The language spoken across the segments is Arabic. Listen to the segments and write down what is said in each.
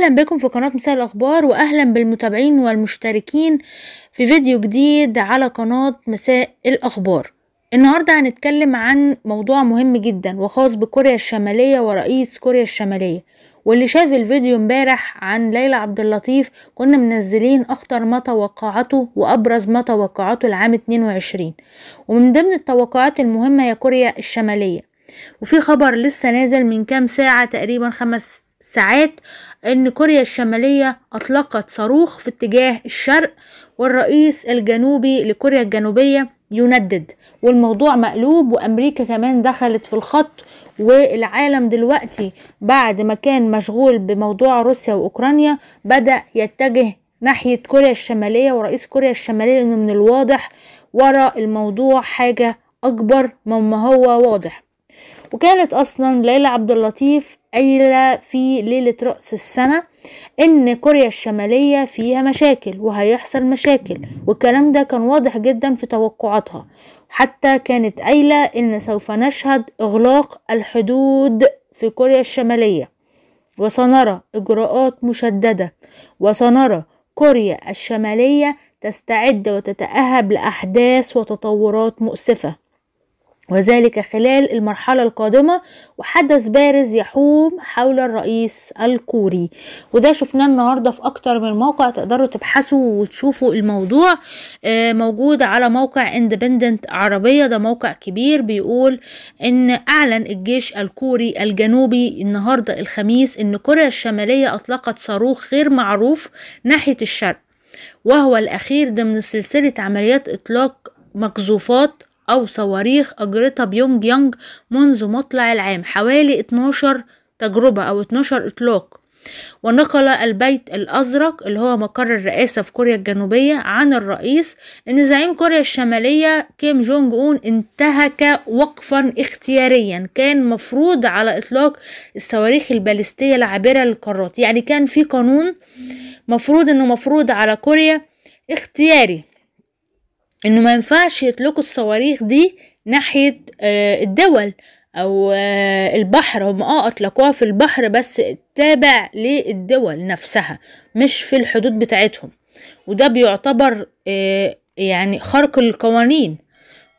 أهلا بكم في قناة مساء الأخبار واهلا بالمتابعين والمشتركين في فيديو جديد على قناة مساء الأخبار. النهاردة هنتكلم عن موضوع مهم جدا وخاص بكوريا الشمالية ورئيس كوريا الشمالية. واللي شاف الفيديو امبارح عن ليلى عبد اللطيف كنا منزلين أخطر ما توقعته وأبرز ما توقعته العام 22 ومن ضمن التوقعات المهمة هي كوريا الشمالية. وفي خبر لسه نازل من كام ساعة تقريبا خمس ساعات إن كوريا الشمالية أطلقت صاروخ في اتجاه الشرق والرئيس الجنوبي لكوريا الجنوبية يندد. والموضوع مقلوب وأمريكا كمان دخلت في الخط والعالم دلوقتي بعد ما كان مشغول بموضوع روسيا وأوكرانيا بدأ يتجه ناحية كوريا الشمالية ورئيس كوريا الشمالية لأنه من الواضح ورا الموضوع حاجة أكبر مما هو واضح. وكانت أصلا ليلى عبد اللطيف قايلة في ليلة رأس السنة إن كوريا الشمالية فيها مشاكل وهيحصل مشاكل والكلام ده كان واضح جدا في توقعاتها. حتى كانت قايلة إن سوف نشهد إغلاق الحدود في كوريا الشمالية. وسنرى إجراءات مشددة. وسنرى كوريا الشمالية تستعد وتتأهب لأحداث وتطورات مؤسفة. وذلك خلال المرحلة القادمة وحدث بارز يحوم حول الرئيس الكوري. وده شفناه النهاردة في أكتر من موقع تقدروا تبحثوا وتشوفوا الموضوع موجود على موقع اندبندنت عربية. ده موقع كبير بيقول إن أعلن الجيش الكوري الجنوبي النهاردة الخميس إن كوريا الشمالية أطلقت صاروخ غير معروف ناحية الشرق وهو الأخير ضمن سلسلة عمليات إطلاق مقذوفات أو صواريخ أجرتها بيونج يانج منذ مطلع العام حوالي 12 تجربة أو 12 إطلاق ونقل البيت الأزرق اللي هو مقر الرئاسة في كوريا الجنوبية عن الرئيس أن زعيم كوريا الشمالية كيم جونج أون انتهك وقفا اختياريا. كان مفروض على إطلاق الصواريخ البالستية العابرة للقارات. يعني كان في قانون مفروض أنه مفروض على كوريا اختياري. إنه ما ينفعش يطلقوا الصواريخ دي ناحية الدول أو البحر. هم آه أطلقوها في البحر بس تابع للدول نفسها مش في الحدود بتاعتهم. وده بيعتبر يعني خرق القوانين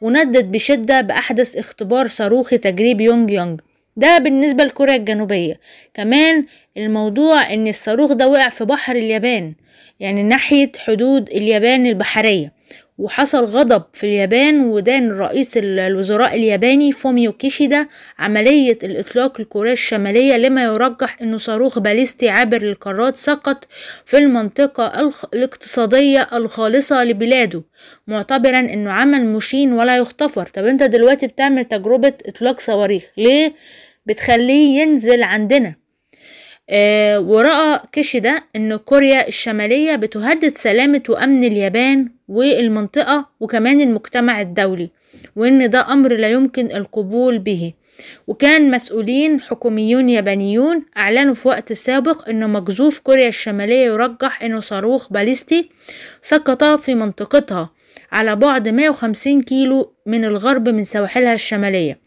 وندد بشدة بأحدث اختبار صاروخي تجريبي يونج يونج. ده بالنسبة لكوريا الجنوبية. كمان الموضوع إن الصاروخ ده وقع في بحر اليابان يعني ناحية حدود اليابان البحرية. وحصل غضب في اليابان ودان رئيس الوزراء الياباني فوميو كيشيدا عملية الإطلاق الكورية الشمالية لما يرجح أنه صاروخ باليستي عابر للقارات سقط في المنطقة الاقتصادية الخالصة لبلاده معتبرا أنه عمل مشين ولا يغتفر. طب أنت دلوقتي بتعمل تجربة إطلاق صواريخ ليه بتخليه ينزل عندنا؟ آه ورأى كيشيدا أن كوريا الشمالية بتهدد سلامة وأمن اليابان والمنطقة وكمان المجتمع الدولي وأن ده أمر لا يمكن القبول به. وكان مسؤولين حكوميون يابانيون أعلنوا في وقت سابق أن مجزوف كوريا الشمالية يرجح أنه صاروخ باليستي سقط في منطقتها على بعد 150 كيلو من الغرب من سواحلها الشمالية.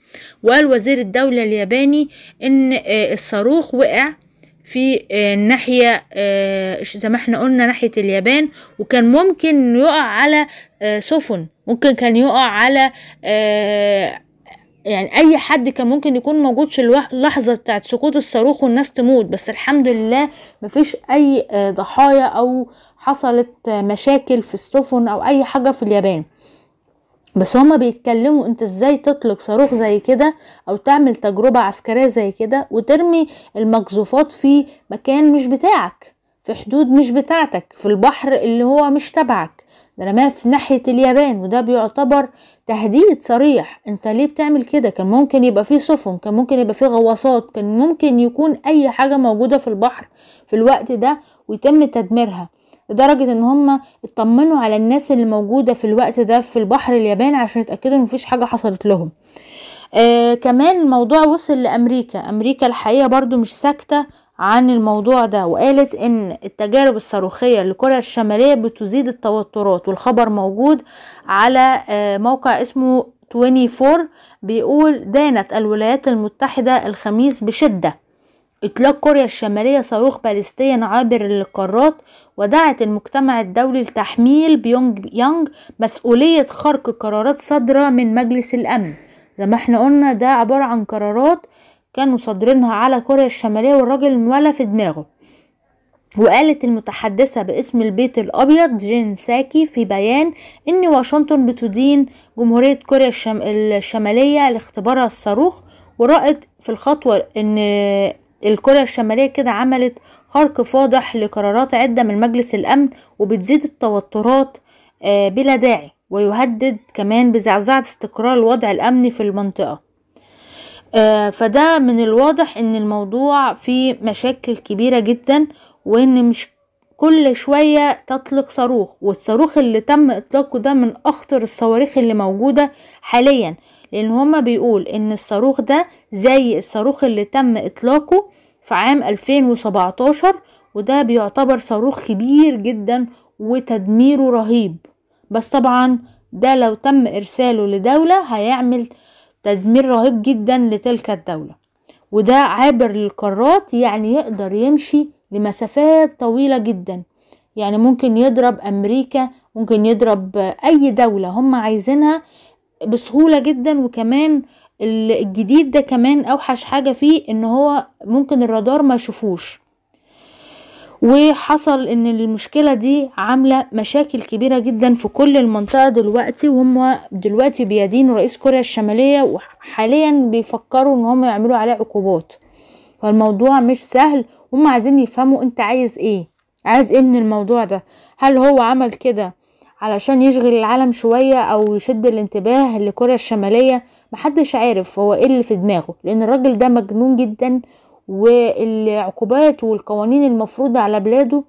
وقال وزير الدولة الياباني أن الصاروخ وقع في الناحية زي ما إحنا قلنا ناحية اليابان وكان ممكن يقع على سفن. ممكن كان يقع على يعني أي حد كان ممكن يكون موجود في اللحظة بتاعت سقوط الصاروخ والناس تموت. بس الحمد لله مفيش أي ضحايا أو حصلت مشاكل في السفن أو أي حاجة في اليابان. بس هما بيتكلموا انت إزاي تطلق صاروخ زي كده أو تعمل تجربة عسكرية زي كده وترمي المقذوفات في مكان مش بتاعك في حدود مش بتاعتك في البحر اللي هو مش تبعك. ده رماه في ناحية اليابان وده بيعتبر تهديد صريح. انت ليه بتعمل كده؟ كان ممكن يبقى فيه سفن كان ممكن يبقى فيه غواصات كان ممكن يكون أي حاجة موجودة في البحر في الوقت ده ويتم تدميرها. لدرجة إن هم اطمنوا على الناس اللي موجودة في الوقت ده في البحر الياباني عشان يتأكدوا إن مفيش حاجة حصلت لهم. آه كمان الموضوع وصل لأمريكا. أمريكا الحقيقة برضو مش ساكتة عن الموضوع ده وقالت إن التجارب الصاروخية لكوريا الشمالية بتزيد التوترات والخبر موجود على آه موقع اسمه 24 بيقول دانت الولايات المتحدة الخميس بشدة. إطلاق كوريا الشمالية صاروخ باليستيا عابر للقارات ودعت المجتمع الدولي لتحميل بيونج يانج مسؤولية خرق قرارات صادرة من مجلس الأمن. زي ما إحنا قلنا ده عبارة عن قرارات كانوا صادرينها على كوريا الشمالية والراجل ولا في دماغه. وقالت المتحدثة باسم البيت الأبيض جين ساكي في بيان إن واشنطن بتدين جمهورية كوريا الشم... الشمالية لاختبارها الصاروخ ورأت في الخطوة إن الكوريا الشمالية كده عملت خرق فاضح لقرارات عدة من مجلس الأمن وبتزيد التوترات بلا داعي ويهدد كمان بزعزعة استقرار الوضع الأمني في المنطقة. فده من الواضح إن الموضوع فيه مشاكل كبيرة جدا وإن مش كل شوية تطلق صاروخ والصاروخ اللي تم إطلاقه ده من أخطر الصواريخ اللي موجودة حاليا لأن هما بيقول إن الصاروخ ده زي الصاروخ اللي تم إطلاقه في عام 2017 وده بيعتبر صاروخ كبير جدا وتدميره رهيب. بس طبعا ده لو تم إرساله لدولة هيعمل تدمير رهيب جدا لتلك الدولة. وده عابر للقارات يعني يقدر يمشي لمسافات طويلة جدا. يعني ممكن يضرب أمريكا ممكن يضرب أي دولة هم عايزينها بسهولة جدا. وكمان الجديد ده كمان أوحش حاجة فيه إن هو ممكن الرادار ما يشوفوش. وحصل إن المشكلة دي عاملة مشاكل كبيرة جدا في كل المنطقة دلوقتي. وهم دلوقتي بيدينوا رئيس كوريا الشمالية وحاليا بيفكروا إن هم يعملوا عليه عقوبات. فالموضوع مش سهل هم عايزين يفهموا انت عايز إيه. عايز إيه من الموضوع ده؟ هل هو عمل كده علشان يشغل العالم شوية أو يشد الانتباه لكوريا الشمالية؟ محدش عارف هو إيه اللي في دماغه لأن الراجل ده مجنون جدا والعقوبات والقوانين المفروضة على بلاده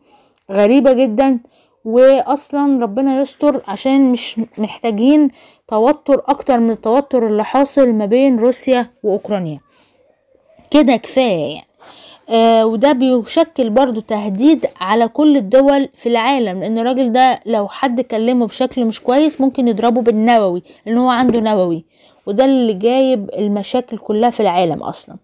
غريبة جدا واصلا ربنا يستر عشان مش محتاجين توتر أكتر من التوتر اللي حاصل ما بين روسيا وأوكرانيا. كده كفاية. يعني آه وده بيشكل برضو تهديد على كل الدول في العالم لأن الراجل ده لو حد كلمه بشكل مش كويس ممكن يضربه بالنووي لأن هو عنده نووي وده اللي جايب المشاكل كلها في العالم أصلا.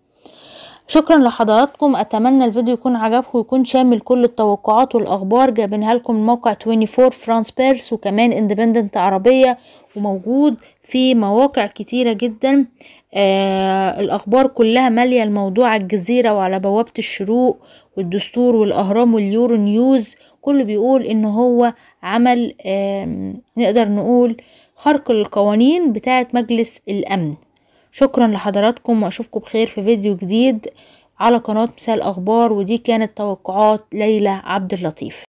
شكرا لحضراتكم. أتمنى الفيديو يكون عجبكم ويكون شامل كل التوقعات والأخبار. جايبينها لكم من موقع 24 فرانس بيرس وكمان اندبندنت عربيه وموجود في مواقع كتيرة جدا. آه الأخبار كلها مالية الموضوع الجزيرة وعلى بوابة الشروق والدستور والأهرام واليورو نيوز. كله بيقول إن هو عمل آه نقدر نقول خرق القوانين بتاعة مجلس الأمن. شكرا لحضراتكم وأشوفكم بخير في فيديو جديد على قناة مثال أخبار ودي كانت توقعات ليلى عبد اللطيف.